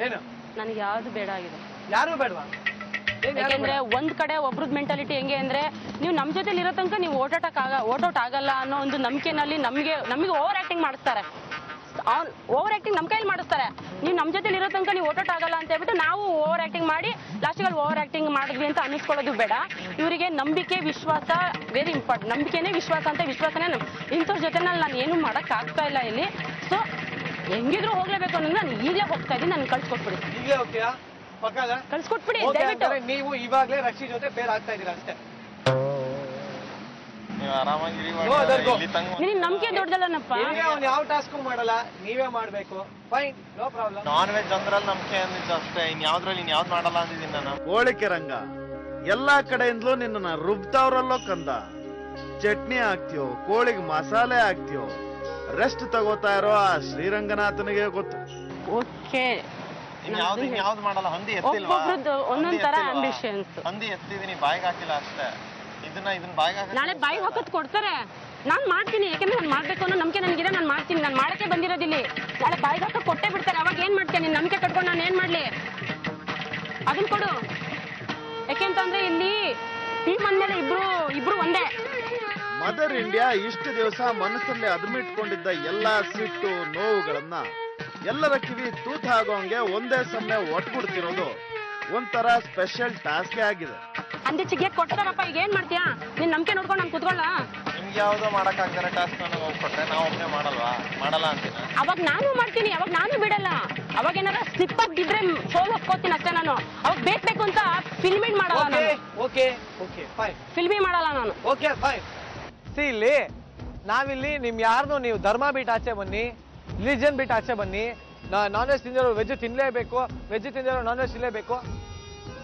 ಏನು? ನನಗೆ ಯಾವ್ದು ಬೇಡ ಆಗಿದೆ. ಯಾರು ಬೇಡವಾ? ಯಾಕೆಂದ್ರೆ ಒಂದ್ ಕಡೆ ಒಬ್ರದ್ ಮೆಂಟಾಲಿಟಿ ಹೆಂಗೆ ಅಂದ್ರೆ ನೀವು ನಮ್ ಜೊತೆಲಿ ಇರೋ ತನಕ ನೀವು ಓಟಾಟಕ್ ಆಗ ಓಟೌಟ್ ಆಗಲ್ಲ ಅನ್ನೋ ಒಂದು ನಂಬಿಕೆನಲ್ಲಿ ನಮಗೆ ನಮಗೆ ಓವರ್ ಆಕ್ಟಿಂಗ್ ಮಾಡಿಸ್ತಾರೆ. ಓವರ್ ಆಕ್ಟಿಂಗ್ ನಮ್ ಕೈಲಿ ಮಾಡಿಸ್ತಾರೆ. ನೀವು ನಮ್ ಜೊತೆಲಿ ಇರೋ ತನಕ ನೀವು ಓಟೌಟ್ ಆಗಲ್ಲ ಅಂತ ಹೇಳ್ಬಿಟ್ಟು ನಾವು ಓವರ್ ಆಕ್ಟಿಂಗ್ ಮಾಡಿ ಲಾಸ್ಟಿಗೆ ಓವರ್ ಆಕ್ಟಿಂಗ್ ಮಾಡಿದ್ವಿ ಅಂತ ಅನಿಸ್ಕೊಳ್ಳೋದು ಬೇಡ. ಇವರಿಗೆ ನಂಬಿಕೆ ವಿಶ್ವಾಸ ವೆರಿ ಇಂಪಾರ್ಟೆಂಟ್ ನಂಬಿಕೆನೇ ವಿಶ್ವಾಸ ಅಂತ ವಿಶ್ವಾಸನೇ ನಮ್ ಇಂಥವ್ರ ಜೊತೆನಲ್ಲಿ ನಾನು ಏನು ಮಾಡಕ್ ಆಗ್ತಾ ಇಲ್ಲ ಇಲ್ಲಿ. ಸೊ ಹೆಂಗಿದ್ರು ಹೋಗ್ಲೇಬೇಕು ಅನ್ನೋದು ನಾನು ಈಗಲೇ ಹೋಗ್ತಾ ಇದ್ದೀನಿ ನಾನು ಕಳ್ಸ್ಕೊಟ್ಬಿಡಿ. ಈಗಲೇ ಹೋಗ್ತೀಯಾ? ಕಳ್ಸ್ಕೊಟ್ಬಿಡಿ ನೀವು ಇವಾಗಲೇ ರಕ್ಷಿ ಜೊತೆ ಬೇರೆ ಆಗ್ತಾ ಇದ್ದೀರಾ ಅಷ್ಟೇ. ನೀವು ಆರಾಮಾಗಿರಿ ಇವಾಗ ಗೋ, ಅದರ್ ಗೋ. ಇಲ್ಲಿ ತಂಗ ನಿನಗೆ ನಂಬಿಕೆ ದೊಡ್ಡದಲ್ಲನಪ್ಪ. ಅವ್ನು ಯಾವ ಟಾಸ್ಕ್ ಮಾಡಲ್ಲ ನೀವೇ ಮಾಡ್ಬೇಕು. Fine no problem non veg ಅಂದ್ರಲ್ಲಿ ನಂಬಿಕೆ ಅಂದಿದ್ದು ಅಷ್ಟೇ. ಇನ್ ಯಾವ್ದ್ರಲ್ಲಿ ಇನ್ ಯಾವ್ದು ಮಾಡಲ್ಲ ಅಂದಿದ್ದೀನಿ ನಾನು. ಹೋಳಿಕೆ ರಂಗ. ಎಲ್ಲಾ ಕಡೆಯಿಂದಲೂ ನಿನ್ನ ರುಬ್ತಾವ್ರಲ್ಲೋ ಕಂದ. ಚಟ್ನಿ ಹಾಕ್ತಿಯೋ ಕೋಳಿಗೆ ಮಸಾಲೆ ಹಾಕ್ತಿಯೋ ರೆಸ್ಟ್ ತಗೋತಾ ಇರೋ ಆ ಶ್ರೀರಂಗನಾಥನಿಗೆ ಗೊತ್ತು. ಓಕೆ. ಇನ್ ಯಾವ್ದು ಇನ್ ಯಾವ್ದು ಮಾಡಲ್ಲ ಹಂದಿ ಎತ್ತಿಲ್ವಾ? ಒಬ್ಬೊಬ್ರದ್ದು ಒಂದೊಂದ್ ತರ ಎತ್ತಿಲ್ವಾ? ಹಂದಿ ಎತ್ತಿದೀನಿ ಬಾಯಿಗೆ ಹಾಕಿಲ್ಲ ಅಷ್ಟೇ. ಇದನ್ನ ಇದನ್ನ ಬಾಯಿಗೆ ನಾಳೆ ಬಾಯಿ ಹಾಕೋದ್ ಕೊಡ್ತಾರೆ. ನಾನ್ ಮಾಡ್ತೀನಿ ಯಾಕಂದ್ರೆ ನಾನು ಮಾಡ್ಬೇಕು ಅನ್ನೋ ನಂಬಿಕೆ ನನಗಿದೆ ನಾನು ಮಾಡ್ತೀನಿ ನಾನು ಮಾಡಕ್ಕೆ ಬಂದಿರೋದಿಲ್ಲಿ. ನಾಳೆ ಬಾಯಿಗೆ ಹಾಕ ಕೊಟ್ಟೆ ಬಿಡ್ತಾರೆ ಅವಾಗ ಏನ್ ಮಾಡ್ತೀನಿ ನೀನ್ ನಂಬಿಕೆ ಕಟ್ಕೊಂಡು ನಾನು ಏನ್ ಮಾಡ್ಲಿ? ಅದನ್ನ ಕೊಡು. ಯಾಕೆಂತಂದ್ರೆ ಇಲ್ಲಿ ಟೀಮ್ ಅಂದ್ಮೇಲೆ ಇಬ್ರು ಇಬ್ರು ಒಂದೇ. ಮದರ್ ಇಂಡಿಯಾ ಇಷ್ಟು ದಿವಸ ಮನಸ್ಸಲ್ಲಿ ಅದ್ಮಿಟ್ಕೊಂಡಿದ್ದ ಎಲ್ಲಾ ಸಿಟ್ಟು ನೋವುಗಳನ್ನ ಎಲ್ಲರ ಕಿವಿ ತೂತ ಆಗೋಂಗೆ ಒಂದೇ ಸಮಯ ಒಟ್ಬಿಡ್ತಿರೋದು. ಒಂಥರ ಸ್ಪೆಷಲ್ ಟಾಸ್ಕ್ ಆಗಿದೆ. ಅಂದೆ ಕೊಟ್ಟಾರಪ್ಪ ಕೊಡ್ತಾರಪ್ಪ ಈಗ ಏನ್ ಮಾಡ್ತೀಯಾ? ನಿನ್ ನಂಬಿಕೆ ನೋಡ್ಕೊಂಡು ನಾನು ಕುತ್ಕೊಳ್ಳ. ನಿಮ್ಗೆ ಯಾವ್ದೋ ಮಾಡಕ್ ಆಗ್ತಾರೆ ಟಾಸ್ಕ್ ನನಗೆ ಹೋಗ್ಕೊಟ್ರೆ ನಾವು ಒಮ್ಮೆ ಮಾಡಲ್ವಾ? ಮಾಡಲ್ಲ ಅಂತೀನ ಅವಾಗ ನಾನು ಮಾಡ್ತೀನಿ ಅವಾಗ ನಾನು ಬಿಡಲ್ಲ. ಅವಾಗ ಏನಾರ ಸ್ಲಿಪ್ ಆಗಿದ್ರೆ ಸೋಲ್ ಹೋಗ್ಕೋತೀನಿ ಅಷ್ಟೇ ನಾನು. ಅವಾಗ ಬೇಕು ಬೇಕು ಅಂತ ಫಿಲ್ಮಿಂಗ್ ಮಾಡಲ್ಲ ಓಕೆ ನಾನು. ಓಕೆ ಓಕೆ ಫೈನ್ ಫಿಲ್ಮಿಂಗ್ ಮಾಡಲ್ಲ ನಾನು. ಓಕೆ ಫೈನ್ ಸಿ ಇಲ್ಲಿ ನಾವಿಲ್ಲಿ ನಿಮ್ ಯಾರನ್ನು ನೀವು ಧರ್ಮ ಬಿಟ್ಟು ಆಚೆ ಬನ್ನಿ ರಿಲಿಜನ್ ಬಿಟ್ಟು ಆಚೆ ಬನ್ನಿ ನಾನ್ ವೆಜ್ ತಿಂದಿರೋ ವೆಜ್ ತಿನ್ಲೇಬೇಕು ವೆಜ್ ತಿಂದಿರೋ ನಾನ್ ವೆಜ್ ತಿನ್ಲೇಬೇಕು.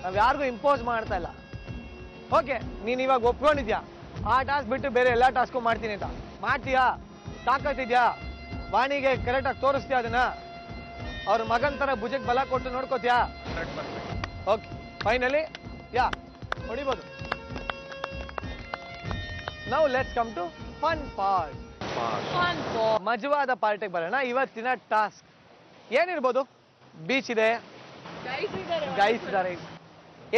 ನಾವ್ ಯಾರಿಗೂ ಇಂಪೋಸ್ ಮಾಡ್ತಾ ಇಲ್ಲ. ಓಕೆ ನೀನು ಇವಾಗ ಒಪ್ಕೊಂಡಿದ್ಯಾ? ಆ ಟಾಸ್ಕ್ ಬಿಟ್ಟು ಬೇರೆ ಎಲ್ಲಾ ಟಾಸ್ಕು ಮಾಡ್ತೀನಿ ಅಂತ. ಮಾಡ್ತೀಯಾ? ತಾಕತ್ತಿದ್ಯಾ? ವಾಣಿಗೆ ಕರೆಕ್ಟಾಗಿ ತೋರಿಸ್ತೀಯಾ ಅದನ್ನ? ಅವ್ರ ಮಗನ ಥರ ಭುಜಕ್ಕೆ ಬಲ ಕೊಟ್ಟು ನೋಡ್ಕೋತೀಯಾ? Okay finally yeah ಹೊಡಿಬೋದು. Now let's come to fun part ಮಜವಾದ ಪಾರ್ಟಿಗೆ ಬರೋಣ. ಇವತ್ತಿನ ಟಾಸ್ಕ್ ಏನಿರ್ಬೋದು? ಬೀಚ್ ಇದೆ. ಗೈಸ್ ಇದ್ದಾರೆ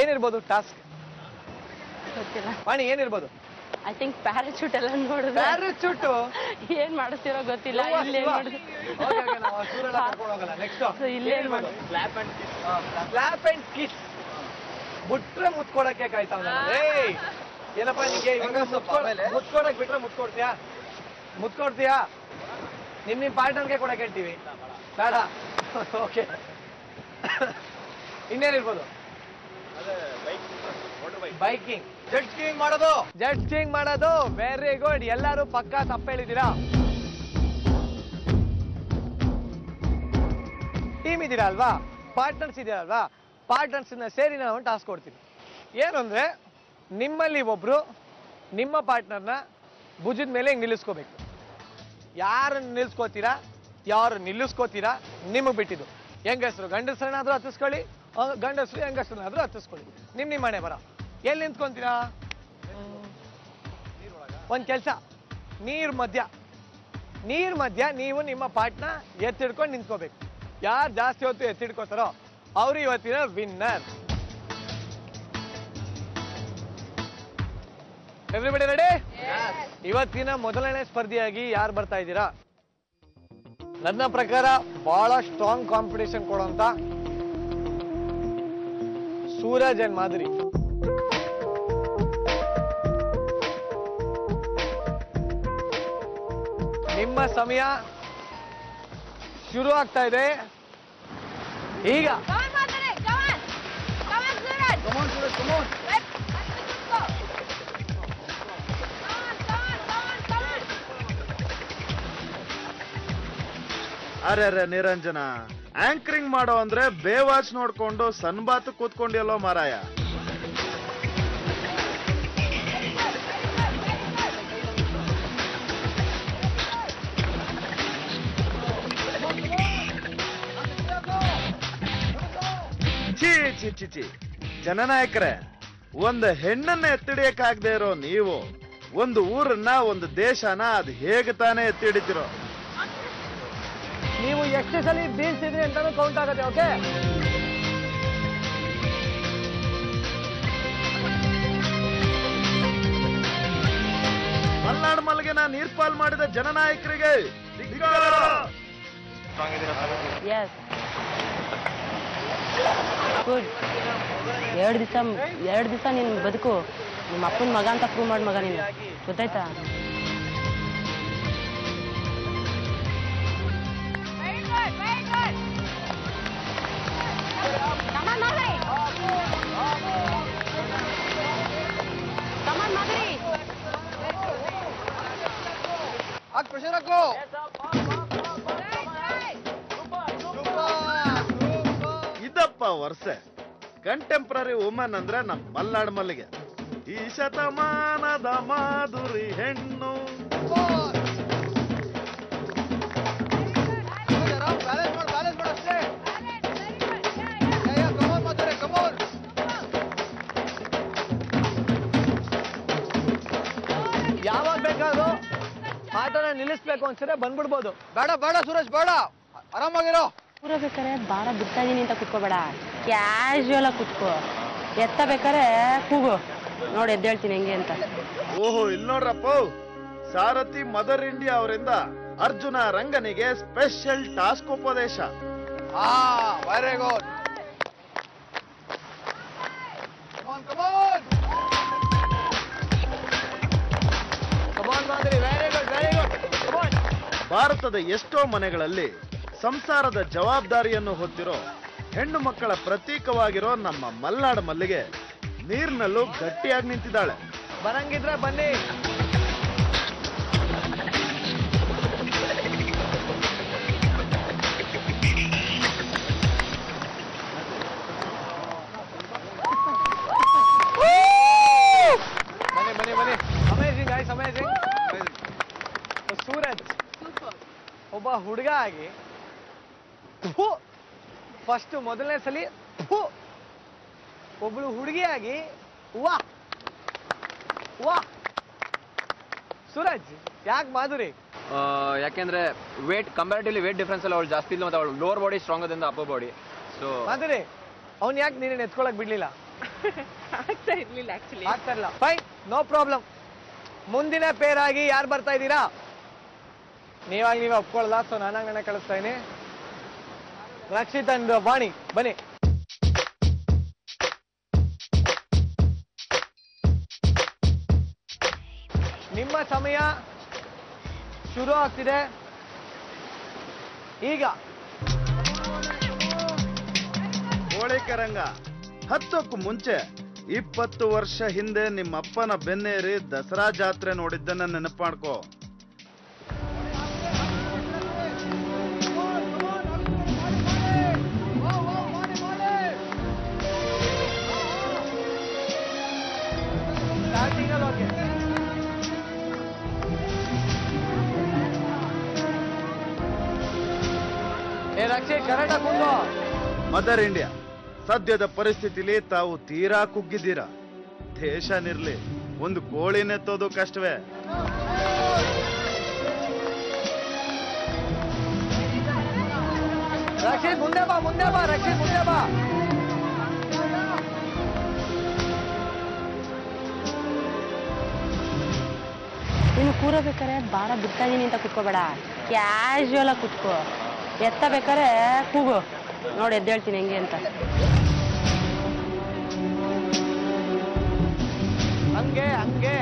ಏನಿರ್ಬೋದು ಟಾಸ್ಕ್ ಗೊತ್ತಿಲ್ಲ. ವಾಣಿ ಏನಿರ್ಬೋದು? ಐ ಥಿಂಕ್ ಪ್ಯಾರಾಚೂಟ್ ಎಲ್ಲ ನೋಡಿದ್ರೆ ಪ್ಯಾರಾಚೂಟ್ ಏನ್ ಮಾಡಿಸ್ತಿರೋ ಗೊತ್ತಿಲ್ಲ. ಇಲ್ಲೇ ಇಲ್ಲೇ ಸ್ಲಾಪ್ ಅಂಡ್ ಕಿಸ್ ಮುಟ್ರೆ ಮುತ್ಕೊಡಕ್ಕೆ ಕಾಯ್ತಾವ ಏಯ್! ಏನಪ್ಪ ನಿಂಗೆ? ಮುತ್ಕೊಡಕ್ ಬಿಟ್ರೆ ಮುತ್ಕೊಡ್ತೀಯಾ? ಮುತ್ಕೊಡ್ತೀಯಾ? ನಿಮ್ ನಿಮ್ ಪಾರ್ಟ್ನರ್ಗೆ ಕೂಡ ಕೇಳ್ತೀವಿ. ಬೇಡ. ಓಕೆ. ಇನ್ನೇನಿರ್ಬೋದು? ಬೈಕಿಂಗ್ ಜೆಟ್ ಸ್ಕೀಂಗ್ ಮಾಡೋದು. ಜೆಟ್ ಸ್ಕೀಂಗ್ ಮಾಡೋದು. ವೆರಿ ಗುಡ್ ಎಲ್ಲರೂ ಪಕ್ಕಾ ತಪ್ಪ ಹೇಳಿದ್ದೀರಾ? ಟೀಮ್ ಇದ್ದೀರಾ ಅಲ್ವಾ? ಪಾರ್ಟ್ನರ್ಸ್ ಇದೀರಲ್ವಾ ಅಲ್ವಾ? ಪಾರ್ಟ್ನರ್ಸ್ ಸೇರಿ ನಾನು ಟಾಸ್ಕ್ ಕೊಡ್ತೀನಿ. ಏನು ಅಂದ್ರೆ, ನಿಮ್ಮಲ್ಲಿ ಒಬ್ರು, ನಿಮ್ಮ ಪಾರ್ಟ್ನರ್ನ ಭುಜದ ಮೇಲೆ ಹಿಂಗ್ ನಿಲ್ಲಿಸ್ಕೋಬೇಕು? ಯಾರನ್ನು ನಿಲ್ಲಿಸ್ಕೋತೀರಾ? ಯಾರು ನಿಲ್ಲಿಸ್ಕೋತೀರಾ? ನಿಮಗೆ ಬಿಟ್ಟಿದ್ದು. ಹೆಂಗಸರು ಗಂಡಸರನ್ನಾದ್ರೂ ಹತ್ತಿಸ್ಕೊಳ್ಳಿ ಗಂಡಸರು ಹೆಂಗಸರನ್ನಾದ್ರೂ ಹತ್ತಿಸ್ಕೊಳ್ಳಿ. ನಿಮ್ ನಿಮ್ಮ ಮನೆ ಬರ. ಎಲ್ಲಿ ನಿಂತ್ಕೊಂತೀರಾ? ಒಂದ್ ಕೆಲಸ. ನೀರ್ ಮಧ್ಯ. ನೀರ್ ಮಧ್ಯ ನೀವು ನಿಮ್ಮ ಪಾಟ್ನ ಎತ್ತಿಡ್ಕೊಂಡು ನಿಂತ್ಕೋಬೇಕು. ಯಾರು ಜಾಸ್ತಿ ಹೊತ್ತು ಎತ್ತಿಡ್ಕೋತಾರೋ ಅವ್ರು ಇವತ್ತಿನ ವಿನ್ನರ್ ಎವ್ರಿಬಡಿ ರೆಡಿ ಇವತ್ತಿನ ಮೊದಲನೇ ಸ್ಪರ್ಧಿಯಾಗಿ ಯಾರು ಬರ್ತಾ ಇದ್ದೀರಾ? ನನ್ನ ಪ್ರಕಾರ ಬಹಳ ಸ್ಟ್ರಾಂಗ್ ಕಾಂಪಿಟೇಷನ್ ಕೊಡೋಂತ ಸೂರಜ್ ಅಂಡ್ ಮಾಧುರಿ. ನಿಮ್ಮ ಸಮಯ ಶುರು ಆಗ್ತಾ ಇದೆ. ಈಗ ಅರೆ ಅರೆ ನಿರಂಜನ. ಆಂಕರಿಂಗ್ ಮಾಡೋ ಅಂದ್ರೆ ಬೇವಾಚ್ ನೋಡ್ಕೊಂಡು ಸನ್ಬಾತ್ ಕೂತ್ಕೊಂಡಿಯಲ್ಲೋ ಮಾರಾಯ. ಛೀ ಛೀ ಛೀ ಛೀ. ಜನನಾಯಕರೇ ಒಂದು ಹೆಣ್ಣನ್ನ ಎತ್ತಿಡಿಯಕಾಗದೆ ಇರೋ ನೀವು ಒಂದು ಊರನ್ನ ಒಂದು ದೇಶನ ಅದು ಹೇಗೆ ತಾನೇ ಎತ್ತಿಡಿತಿರೋ? ನೀವು ಎಷ್ಟು ಸಲ ಬೀಳ್ಸಿದ್ರಿ ಅಂತಾನು ಕೌಂಟ್ ಆಗುತ್ತೆ ಓಕೆ ಮಲ್ನಾಡ್ ಮಲ್ಗೆನ ನೀರ್ಪಾಲ್ ಮಾಡಿದ ಜನನಾಯಕರಿಗೆ ಎಸ್ ಗುಡ್ ಎರಡು ದಿವಸ ಎರಡು ದಿವಸ ನೀನು ಬದುಕು. ನಿಮ್ಮ ಅಪ್ಪನ ಮಗ ಅಂತ ಪ್ರೂವ್ ಮಾಡಿ ಮಗ ನೀನು. ಗೊತ್ತಾಯ್ತಾ? ವರ್ಷೆ. ಕಂಟೆಂಪ್ರರಿ ವುಮನ್ ಅಂದ್ರೆ ನಮ್ ಮಲ್ನಾಡ್ ಮಲ್ಲಿಗೆ. ಈ ಶತಮಾನದ ಮಾಧುರಿ ಹೆಣ್ಣು. ಯಾವಾಗ ಬೇಕಾದ್ರೂ ಆಟೋನ ನಿಲ್ಲಿಸ್ಬೇಕು ಅನ್ಸಿದ್ರೆ ಬಂದ್ಬಿಡ್ಬೋದು. ಬೇಡ ಬೇಡ ಸುರೇಶ್ ಬೇಡ. ಆರಾಮಾಗಿರೋ. ಪೂರ ಬೇಕಾರೆ ಭಾರ ಬಿಡ್ತಾ ಇದೀನಿ ಅಂತ ಕುತ್ಕೋಬೇಡ. ಕ್ಯಾಶುವಲ್ ಆಗಿ ಕುತ್ಕೋ. ಎತ್ತ ಬೇಕಾರೆ ಕೂಗು. ನೋಡಿ ಎದ್ದೇಳ್ತೀನಿ ಹೆಂಗೆ ಅಂತ. ಓಹೋ ಇಲ್ಲಿ ನೋಡ್ರಪ್ಪ. ಸಾರಥಿ ಮದರ್ ಇಂಡಿಯಾ ಅವರಿಂದ ಅರ್ಜುನ ರಂಗನಿಗೆ ಸ್ಪೆಷಲ್ ಟಾಸ್ಕ್ ಉಪದೇಶ. ಹಾ ವೆರಿ ಗುಡ್ ಭಾರತದ ಎಷ್ಟೋ ಮನೆಗಳಲ್ಲಿ ಸಂಸಾರದ ಜವಾಬ್ದಾರಿಯನ್ನು ಹೊತ್ತಿರೋ ಹೆಣ್ಣು ಮಕ್ಕಳ ಪ್ರತೀಕವಾಗಿರೋ ನಮ್ಮ ಮಲ್ಲಾಡ ಮಲ್ಲಿಗೆ ನೀರಿನಲ್ಲೂ ಗಟ್ಟಿಯಾಗಿ ನಿಂತಿದ್ದಾಳೆ. ಬರಂಗಿದ್ರೆ ಬನ್ನಿ. ಬನ್ನಿ ಬನ್ನಿ ಬನ್ನಿ. ಅಮೇಜಿಂಗ್ ಗಾಯ್ಸ್ ಅಮೇಜಿಂಗ್ ಸೂರಜ್ ಒಬ್ಬ ಹುಡುಗ ಆಗಿ ಫಸ್ಟ್ ಮೊದಲನೇ ಸಲಿ ಥು, ಒಬ್ಳು ಹುಡುಗಿಯಾಗಿ ವಾ. ವಾ. ಸೂರಜ್ ಯಾಕೆ ಮಾಧುರಿ? ಆ, ಯಾಕೆಂದ್ರೆ ವೇಟ್ ಕಂಪ್ಯಾರಿಟಿವ್ಲಿ ವೇಟ್ ಡಿಫ್ರೆನ್ಸ್ ಎಲ್ಲ ಅವಳು ಜಾಸ್ತಿ ಇಲ್ಲ ಮತ್ತೆ ಅವಳು ಲೋವರ್ ಬಾಡಿ ಸ್ಟ್ರಾಂಗ್ ಅದಿಂದ ಅಪ್ಪರ್ ಬಾಡಿ ಸೊ ಮಾಧುರಿ ಅವ್ನು ಯಾಕೆ ನೀನೇನು ಎತ್ಕೊಳಕ್ ಬಿಡ್ಲಿಲ್ಲ? ಆಗ್ತಾ ಇರ್ಲಿಲ್ಲ ಆಕ್ಚುಲಿ ಆಗ್ತಾ ಇಲ್ಲ ಫೈನ್ ನೋ ಪ್ರಾಬ್ಲಮ್ ಮುಂದಿನ ಪೇರ್ ಆಗಿ ಯಾರು ಬರ್ತಾ ಇದ್ದೀರಾ? ನೀವಾಗಿ ನೀವೇ ಒಪ್ಕೊಳ್ಳಲ್ಲ ಸೊ ನಾನಾಗ ನಾನೇ ಕಳಿಸ್ತಾ ಇದೀನಿ ರಕ್ಷಿತ್ ಅಂಡ್ ವಾಣಿ, ಬನ್ನಿ. ನಿಮ್ಮ ಸಮಯ ಶುರು ಆಗ್ತಿದೆ. ಈಗ. ಹೋಳಿಕರಂಗ. ಹತ್ತಕ್ಕೂ ಮುಂಚೆ ಇಪ್ಪತ್ತು ವರ್ಷ ಹಿಂದೆ ನಿಮ್ಮಪ್ಪನ ಬೆನ್ನೇರಿ ದಸರಾ ಜಾತ್ರೆ ನೋಡಿದ್ದನ್ನ ನೆನಪು ರಕ್ಷಿತ್ ಕರೆಕ್ಟಾಗಿ ಮದರ್ ಇಂಡಿಯಾ ಸದ್ಯದ ಪರಿಸ್ಥಿತಿಲಿ ತಾವು ತೀರಾ ಕುಗ್ಗಿದ್ದೀರಾ? ದೇಶ ನಿರ್ಲಿ ಒಂದು ಕೋಳಿ ನೆತ್ತೋದು ಕಷ್ಟವೇ. ರಕ್ಷಿತ್ ಮುಂದೆ ಬಾ ಮುಂದೆ ಬಾ ರಕ್ಷಿತ್ ಮುಂದೆ ಬಾ. ನೀನು ಕೂರಬೇಕಾರೆ ಭಾರ ಬಿಡ್ತಾ ಇದೀನಿ ಅಂತ ಕುತ್ಕೋಬೇಡ. ಕ್ಯಾಶುವಲ್ ಆಗಿ ಕುತ್ಕೋ. ಎತ್ತ ಬೇಕಾರೆ ಕೂಗು. ನೋಡಿ ಎದ್ದೇಳ್ತೀನಿ ಹೆಂಗೆ ಅಂತ. ಹಂಗೆ ಹಂಗೆ.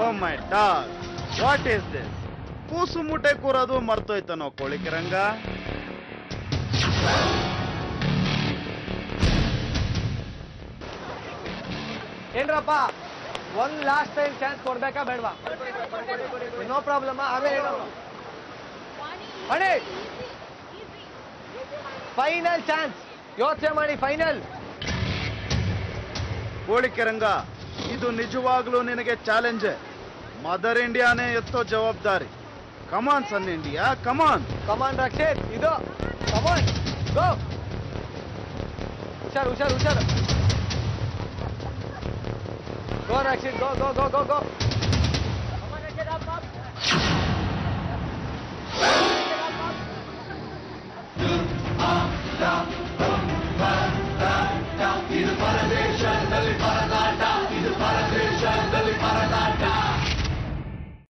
ಓ my dog what is this ಕೂಸು ಮುಟ್ಟೆ ಕೂರೋದು ಮರ್ತೋಯ್ತನೋ ಕೋಳಿಕರಂಗ ಏನ್ರಪ್ಪ ಒಂದ್ ಲಾಸ್ಟ್ ಟೈಮ್ ಚಾನ್ಸ್ ಕೊಡ್ಬೇಕಾ ಬೇಡವಾ? ನೋ ಪ್ರಾಬ್ಲಮ್ ಆಮೇಲೆ ಮಣಿ ಫೈನಲ್ ಚಾನ್ಸ್ ಯೋಚನೆ ಮಾಡಿ ಫೈನಲ್ ಕೋಳಿಕೆರಂಗ ಇದು ನಿಜವಾಗ್ಲೂ ನಿನಗೆ ಚಾಲೆಂಜ್ ಮದರ್ ಇಂಡಿಯಾನೇ ಎತ್ತೋ ಜವಾಬ್ದಾರಿ. Come on son India come on come on Rakshit ಇದು ಕಮಾನ್ ಗೋ ಹುಷಾರು ಹುಷಾರು ಹುಷಾರ್. Go, Rakshit, go, go, go, go, go.